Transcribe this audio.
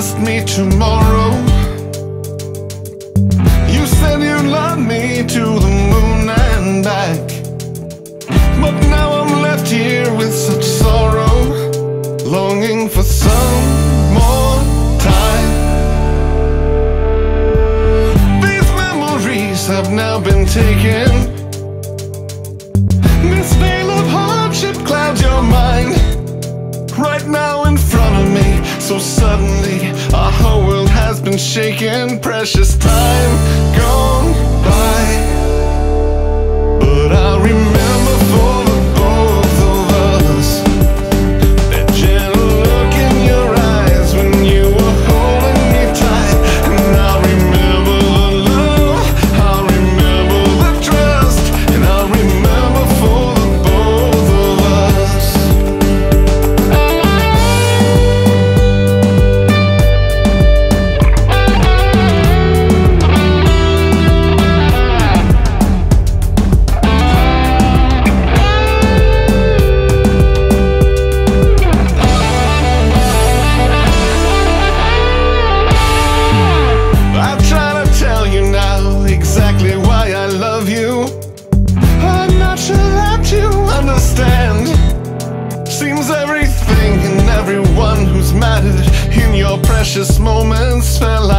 promised me tomorrow. You said you'd love me to the moon and back. But now I'm left here with such sorrow, longing for some more time. These memories have now been taken. This veil of hardship clouds your mind right now So suddenly, our whole world has been shaken. Precious time gone by. Mattered. In your precious moments fell